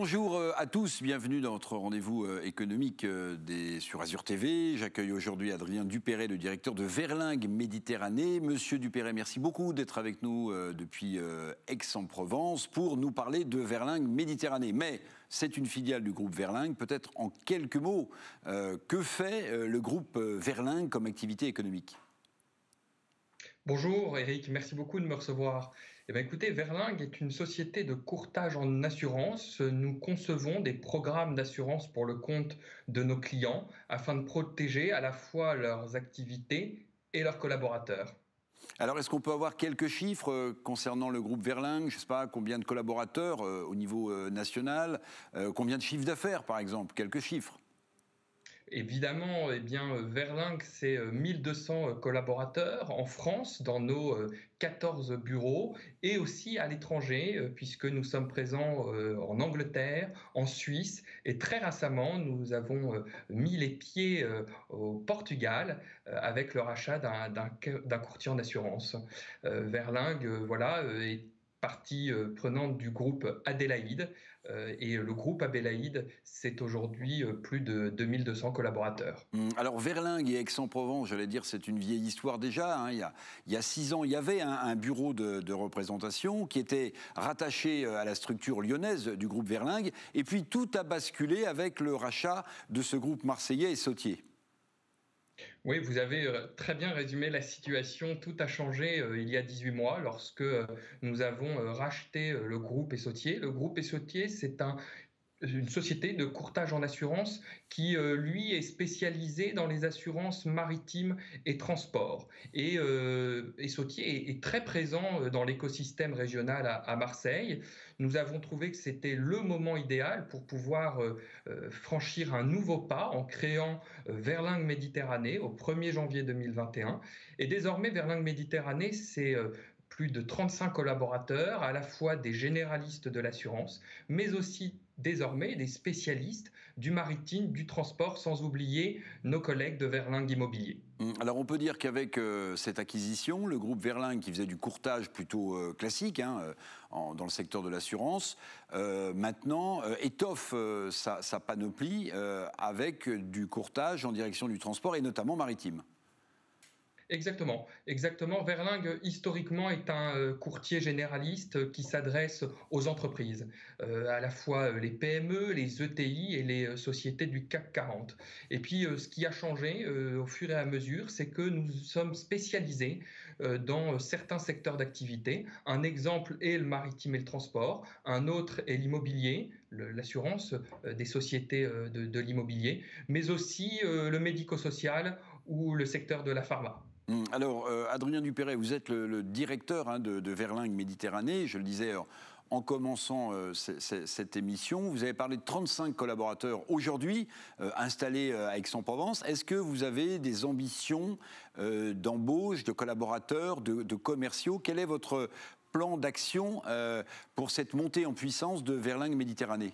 Bonjour euh, à tous, bienvenue dans notre rendez-vous euh, économique euh, sur Azure TV. J'accueille aujourd'hui Adrien Dupéret, le directeur de Verlingue Méditerranée. Monsieur Dupéret, merci beaucoup d'être avec nous depuis Aix-en-Provence pour nous parler de Verlingue Méditerranée. Mais c'est une filiale du groupe Verlingue. Peut-être en quelques mots, que fait le groupe Verlingue comme activité économique? Bonjour Eric, merci beaucoup de me recevoir. Eh bien, écoutez, Verlingue est une société de courtage en assurance. Nous concevons des programmes d'assurance pour le compte de nos clients afin de protéger à la fois leurs activités et leurs collaborateurs. Alors, est-ce qu'on peut avoir quelques chiffres euh, concernant le groupe Verlingue? Je ne sais pas combien de collaborateurs euh, au niveau euh, national, combien de chiffres d'affaires, par exemple? Quelques chiffres. Évidemment, eh bien, Verlingue, c'est 1200 euh, collaborateurs en France, dans nos 14 euh, bureaux, et aussi à l'étranger, euh, puisque nous sommes présents en Angleterre, en Suisse, et très récemment, nous avons mis les pieds au Portugal avec le rachat d'un courtier en assurance. Verlingue, voilà, est partie euh, prenante du groupe Adélaïde. Euh, et le groupe Adélaïde, c'est aujourd'hui euh, plus de 2200 collaborateurs. Hum, alors Verlingue et Aix-en-Provence, j'allais dire, c'est une vieille histoire déjà. Hein. Il, y a, six ans, il y avait un, bureau de, de, représentation qui était rattaché à la structure lyonnaise du groupe Verlingue. Et puis tout a basculé avec le rachat de ce groupe marseillais et sautier. Oui, vous avez euh, très bien résumé la situation. Tout a changé euh, il y a 18 mois lorsque euh, nous avons racheté le groupe Essautier. Le groupe Essautier, c'est un une société de courtage en assurance qui, euh, lui, est spécialisée dans les assurances maritimes et transports. Et, euh, Sautier est, très présent euh, dans l'écosystème régional à, Marseille. Nous avons trouvé que c'était le moment idéal pour pouvoir euh, franchir un nouveau pas en créant Verlingue Méditerranée au 1er janvier 2021. Et désormais, Verlingue Méditerranée, c'est plus de 35 collaborateurs, à la fois des généralistes de l'assurance, mais aussi désormais des spécialistes du maritime, du transport, sans oublier nos collègues de Verlingue Immobilier. Hum, alors on peut dire qu'avec euh, cette acquisition, le groupe Verlingue, qui faisait du courtage plutôt euh, classique hein, euh, dans le secteur de l'assurance, maintenant étoffe sa, panoplie avec du courtage en direction du transport et notamment maritime. Exactement, exactement. Verlingue, historiquement, est un euh, courtier généraliste qui s'adresse aux entreprises, euh, à la fois les PME, les ETI et les euh, sociétés du CAC 40. Et puis, ce qui a changé au fur et à mesure, c'est que nous sommes spécialisés dans certains secteurs d'activité. Un exemple est le maritime et le transport, un autre est l'immobilier, l'assurance des sociétés de l'immobilier, mais aussi le médico-social ou le secteur de la pharma. Hum, alors, euh, Adrien Dupéret, vous êtes le, directeur hein, de, Verlingue Méditerranée. Je le disais en commençant euh, cette émission. Vous avez parlé de 35 collaborateurs aujourd'hui euh, installés à Aix-en-Provence. Est-ce que vous avez des ambitions d'embauche de collaborateurs, de, de, commerciaux? Quel est votre plan d'action pour cette montée en puissance de Verlingue Méditerranée?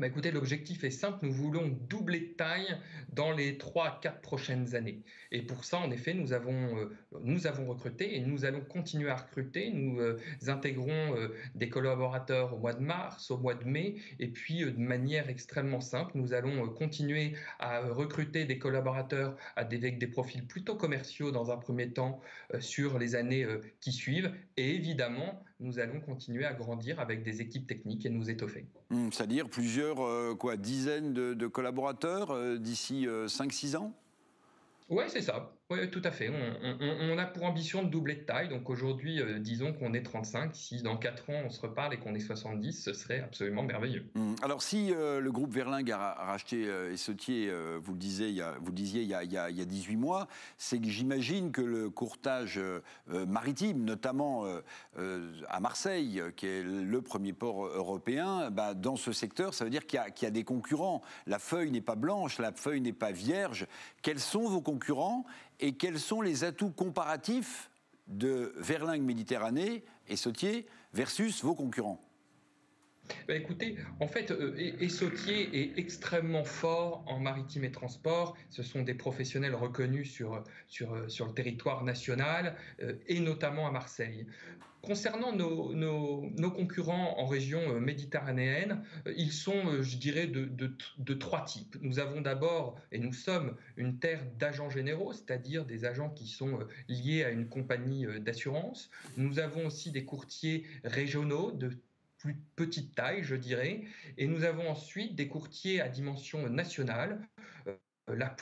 Bah, écoutez, l'objectif est simple, nous voulons doubler de taille dans les 3 à 4 prochaines années. Et pour ça, en effet, nous avons, euh, nous avons recruté et nous allons continuer à recruter. Nous euh, intégrons euh, des collaborateurs au mois de mars, au mois de mai, et puis de manière extrêmement simple, nous allons continuer à recruter des collaborateurs avec des profils plutôt commerciaux dans un premier temps sur les années qui suivent. Et évidemment, nous allons continuer à grandir avec des équipes techniques et nous étoffer. Hum, c'est-à-dire plusieurs euh, quoi, dizaines de, collaborateurs euh, d'ici 5-6 euh, ans? Oui, c'est ça. Oui, tout à fait. On, a pour ambition de doubler de taille. Donc aujourd'hui, euh, disons qu'on est 35. Si dans 4 ans, on se reparle et qu'on est 70, ce serait absolument merveilleux. Hum. Alors si euh, le groupe Verlingue a racheté euh, Essautier, vous, le disiez, il y a, vous disiez il y a, il y a 18 mois, c'est que j'imagine que le courtage maritime, notamment à Marseille, qui est le premier port européen, bah, dans ce secteur, ça veut dire qu'il y, a des concurrents. La feuille n'est pas blanche, la feuille n'est pas vierge. Quels sont vos concurrents et quels sont les atouts comparatifs de Verlingue Méditerranée et Sautier versus vos concurrents? Bah, écoutez, en fait, euh, Essautier est extrêmement fort en maritime et transport. Ce sont des professionnels reconnus sur, sur, sur le territoire national euh, et notamment à Marseille. Concernant nos, nos, concurrents en région euh, méditerranéenne, ils sont, je dirais, de, de, de trois types. Nous avons d'abord, et nous sommes, une terre d'agents généraux, c'est-à-dire des agents qui sont liés à une compagnie d'assurance. Nous avons aussi des courtiers régionaux de plus petite taille, je dirais. Et nous avons ensuite des courtiers à dimension nationale. Euh, la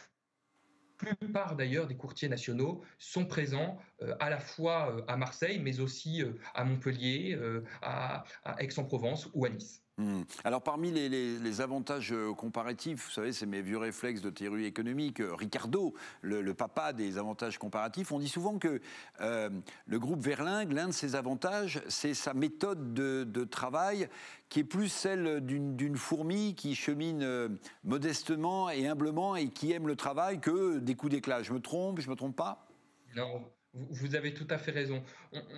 plupart d'ailleurs des courtiers nationaux sont présents euh, à la fois euh, à Marseille, mais aussi à Montpellier, à Aix-en-Provence ou à Nice. Hmm. Alors parmi les, avantages euh, comparatifs, vous savez, c'est mes vieux réflexes de théorie économique, euh, Ricardo, le, papa des avantages comparatifs, on dit souvent que euh, le groupe Verlingue, l'un de ses avantages, c'est sa méthode de, travail qui est plus celle d'une fourmi qui chemine modestement et humblement et qui aime le travail que des coups d'éclat. Je me trompe, je me trompe pas? Non, vous avez tout à fait raison.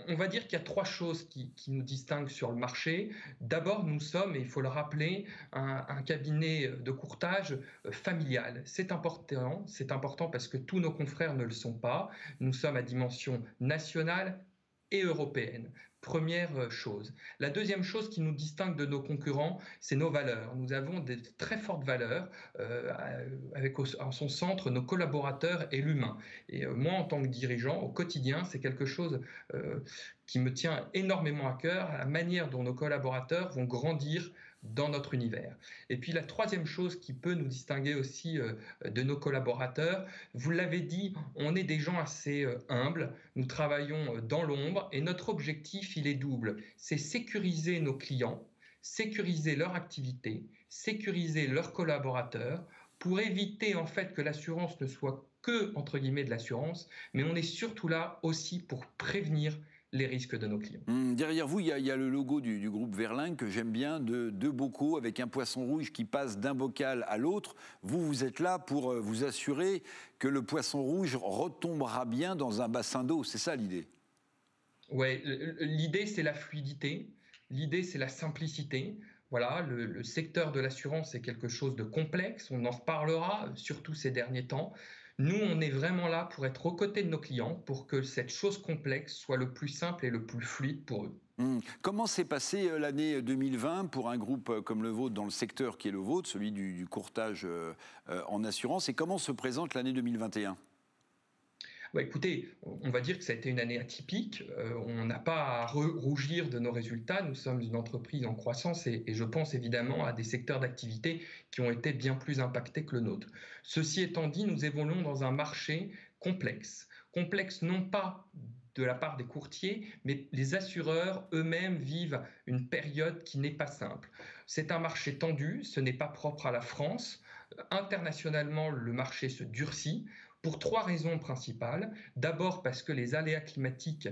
On, va dire qu'il y a trois choses qui, nous distinguent sur le marché. D'abord, nous sommes, et il faut le rappeler, un, cabinet de courtage euh, familial. C'est important, c'est important parce que tous nos confrères ne le sont pas. Nous sommes à dimension nationale et européenne. Première euh, chose. La deuxième chose qui nous distingue de nos concurrents, c'est nos valeurs. Nous avons des très fortes valeurs euh, avec en son centre nos collaborateurs et l'humain. Et euh, moi, en tant que dirigeant, au quotidien, c'est quelque chose qui me tient énormément à cœur, la manière dont nos collaborateurs vont grandir dans notre univers. Et puis la troisième chose qui peut nous distinguer aussi euh, de nos collaborateurs, vous l'avez dit, on est des gens assez euh, humbles, nous travaillons euh, dans l'ombre et notre objectif, il est double, c'est sécuriser nos clients, sécuriser leur activité, sécuriser leurs collaborateurs pour éviter en fait que l'assurance ne soit que entre guillemets de l'assurance, mais on est surtout là aussi pour prévenir les risques de nos clients. Hum, derrière vous, il y, a, le logo du, groupe Verlin que j'aime bien, de deux bocaux avec un poisson rouge qui passe d'un bocal à l'autre. Vous, vous êtes là pour euh, vous assurer que le poisson rouge retombera bien dans un bassin d'eau. C'est ça l'idée? Oui, l'idée c'est la fluidité, l'idée c'est la simplicité. Voilà, le, secteur de l'assurance est quelque chose de complexe, on en reparlera, surtout ces derniers temps. Nous, on est vraiment là pour être aux côtés de nos clients, pour que cette chose complexe soit le plus simple et le plus fluide pour eux. Hmm. Comment s'est passée euh, l'année 2020 pour un groupe euh, comme le vôtre, dans le secteur qui est le vôtre, celui du, courtage euh, en assurance, et comment se présente l'année 2021 bah, écoutez, on va dire que ça a été une année atypique. Euh, on n'a pas à rougir de nos résultats. Nous sommes une entreprise en croissance et, je pense évidemment à des secteurs d'activité qui ont été bien plus impactés que le nôtre. Ceci étant dit, nous évoluons dans un marché complexe. Complexe non pas de la part des courtiers, mais les assureurs eux-mêmes vivent une période qui n'est pas simple. C'est un marché tendu, ce n'est pas propre à la France. Internationalement, le marché se durcit pour trois raisons principales. D'abord parce que les aléas climatiques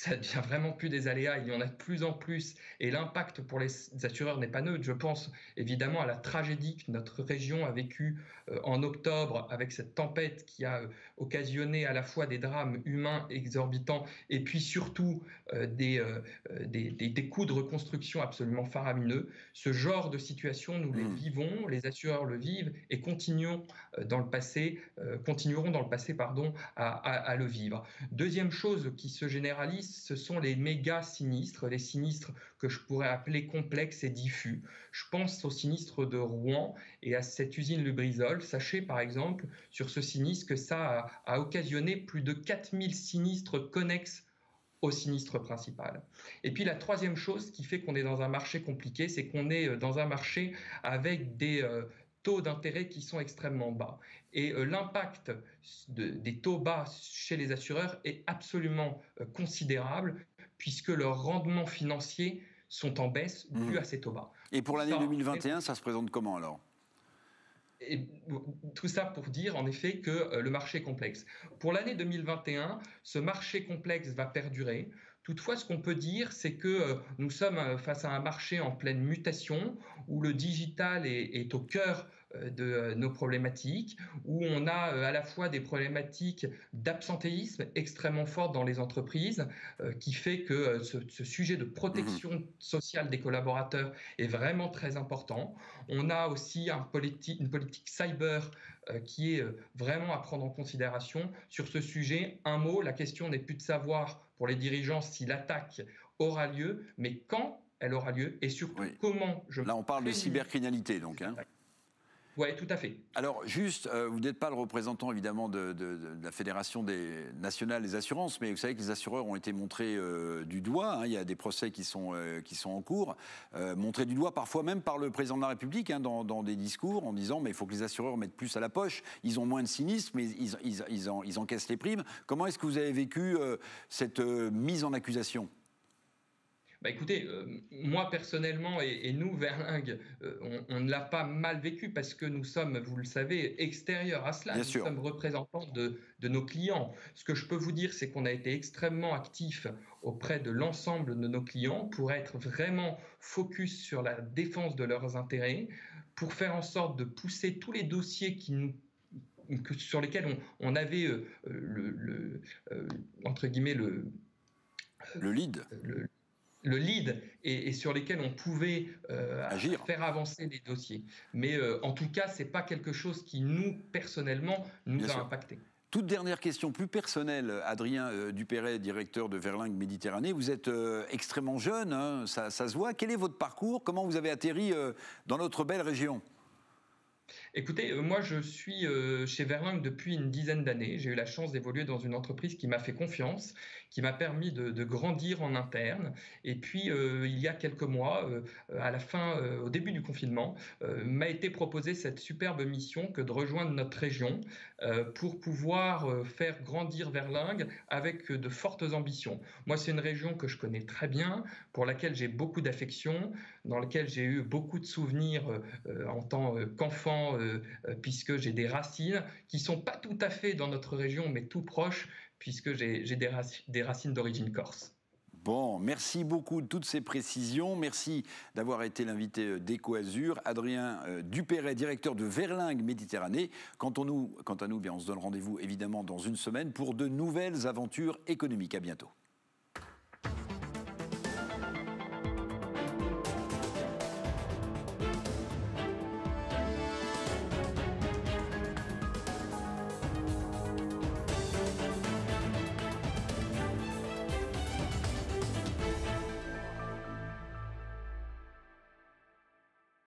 ça devient vraiment plus des aléas, il y en a de plus en plus, et l'impact pour les assureurs n'est pas neutre. Je pense évidemment à la tragédie que notre région a vécue euh, en octobre avec cette tempête qui a euh, occasionné à la fois des drames humains exorbitants et puis surtout euh, des, des, des, coûts de reconstruction absolument faramineux. Ce genre de situation, nous les mmh. vivons, les assureurs le vivent et continuons dans le passé, continueront dans le passé pardon, à, à le vivre. Deuxième chose qui se généralise, ce sont les méga sinistres, les sinistres que je pourrais appeler complexes et diffus. Je pense au sinistre de Rouen et à cette usine Lubrizol. Sachez par exemple sur ce sinistre que ça a, occasionné plus de 4000 sinistres connexes au sinistre principal. Et puis la troisième chose qui fait qu'on est dans un marché compliqué, c'est qu'on est dans un marché avec des, euh, taux d'intérêt qui sont extrêmement bas. Et euh, l'impact des taux bas chez les assureurs est absolument euh, considérable puisque leurs rendements financiers sont en baisse dû mmh. à ces taux bas. Et pour l'année 2021, ça se présente comment alors? Et tout ça pour dire en effet que euh, le marché est complexe. Pour l'année 2021, ce marché complexe va perdurer. Toutefois, ce qu'on peut dire, c'est que euh, nous sommes euh, face à un marché en pleine mutation où le digital est, au cœur de nos problématiques, où on a à la fois des problématiques d'absentéisme extrêmement fortes dans les entreprises, qui fait que ce, sujet de protection mmh sociale des collaborateurs est vraiment très important. On a aussi un une politique cyber qui est vraiment à prendre en considération. Sur ce sujet, un mot, la question n'est plus de savoir pour les dirigeants si l'attaque aura lieu, mais quand elle aura lieu et surtout comment je. Là, on parle de cybercriminalité, donc. Hein. Oui, tout à fait. Alors, juste, euh, vous n'êtes pas le représentant, évidemment, de, la Fédération des, nationale des assurances, mais vous savez que les assureurs ont été montrés euh, du doigt. Hein. il y a des procès qui sont, euh, qui sont en cours. montrés du doigt, parfois même par le président de la République, hein, dans, des discours, en disant mais il faut que les assureurs mettent plus à la poche. Ils ont moins de sinistres, mais ils, ils, ils, ils encaissent les primes. Comment est-ce que vous avez vécu cette mise en accusation? Bah écoutez, euh, moi personnellement et, nous, Verlingue, euh, on, ne l'a pas mal vécu parce que nous sommes, vous le savez, extérieurs à cela. nous sommes représentants de, nos clients. Ce que je peux vous dire, c'est qu'on a été extrêmement actifs auprès de l'ensemble de nos clients pour être vraiment focus sur la défense de leurs intérêts, pour faire en sorte de pousser tous les dossiers qui nous sur lesquels on, avait euh, le, entre guillemets le le lead le lead et, sur lesquels on pouvait euh, faire avancer les dossiers. Mais euh, en tout cas, ce n'est pas quelque chose qui nous, personnellement, nous a impacté. Toute dernière question, plus personnelle, Adrien euh, Dupéret, directeur de Verlingue Méditerranée. Vous êtes extrêmement jeune, hein, ça, ça, se voit. Quel est votre parcours? Comment vous avez atterri dans notre belle région? Écoutez, euh, moi je suis euh, chez Verlingue depuis une dizaine d'années. J'ai eu la chance d'évoluer dans une entreprise qui m'a fait confiance, qui m'a permis de, grandir en interne. Et puis euh, il y a quelques mois, à la fin, au début du confinement, m'a été proposée cette superbe mission que de rejoindre notre région pour pouvoir faire grandir Verlingue avec de fortes ambitions. Moi c'est une région que je connais très bien, pour laquelle j'ai beaucoup d'affection, dans laquelle j'ai eu beaucoup de souvenirs en tant qu'enfant puisque j'ai des racines qui sont pas tout à fait dans notre région, mais tout proches, puisque j'ai des, racines d'origine corse. Bon, merci beaucoup de toutes ces précisions. Merci d'avoir été l'invité euh, d'EcoAzur. Adrien Dupéret, directeur de Verlingue Méditerranée. Quant à nous, quant à nous bien, on se donne rendez-vous évidemment dans une semaine pour de nouvelles aventures économiques. À bientôt.